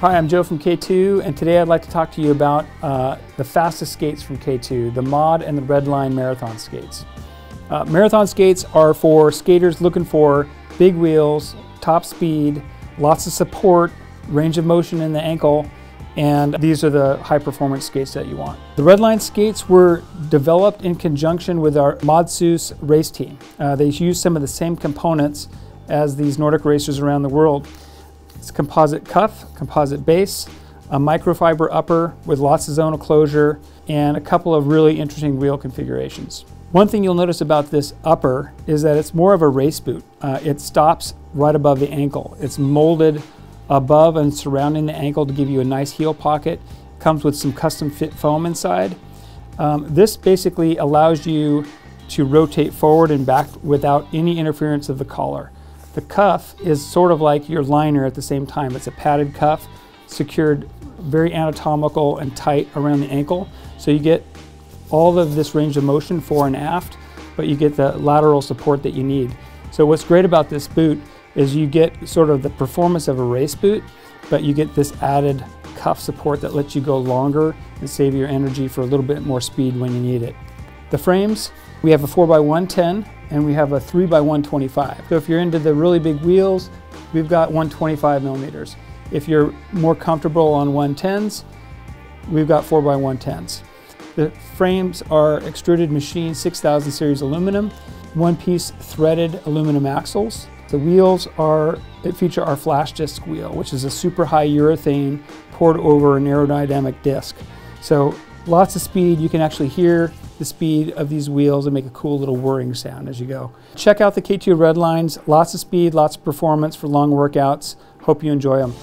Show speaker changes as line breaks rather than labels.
Hi, I'm Joe from K2, and today I'd like to talk to you about uh, the fastest skates from K2, the Mod and the Redline Marathon skates. Uh, marathon skates are for skaters looking for big wheels, top speed, lots of support, range of motion in the ankle, and these are the high performance skates that you want. The Redline skates were developed in conjunction with our Modsus race team. Uh, they use some of the same components as these Nordic racers around the world. It's composite cuff, composite base, a microfiber upper with lots of zonal closure, and a couple of really interesting wheel configurations. One thing you'll notice about this upper is that it's more of a race boot. Uh, it stops right above the ankle. It's molded above and surrounding the ankle to give you a nice heel pocket. Comes with some custom fit foam inside. Um, this basically allows you to rotate forward and back without any interference of the collar. The cuff is sort of like your liner at the same time. It's a padded cuff secured very anatomical and tight around the ankle. So you get all of this range of motion fore and aft, but you get the lateral support that you need. So what's great about this boot is you get sort of the performance of a race boot, but you get this added cuff support that lets you go longer and save your energy for a little bit more speed when you need it. The frames, we have a 4x110 and we have a 3x125. So if you're into the really big wheels, we've got 125 millimeters. If you're more comfortable on 110s, we've got 4x110s. The frames are extruded machine 6000 series aluminum, one piece threaded aluminum axles. The wheels are, it feature our flash disc wheel, which is a super high urethane poured over an aerodynamic disc. So lots of speed, you can actually hear the speed of these wheels and make a cool little whirring sound as you go. Check out the K2 Redlines. Lots of speed, lots of performance for long workouts. Hope you enjoy them.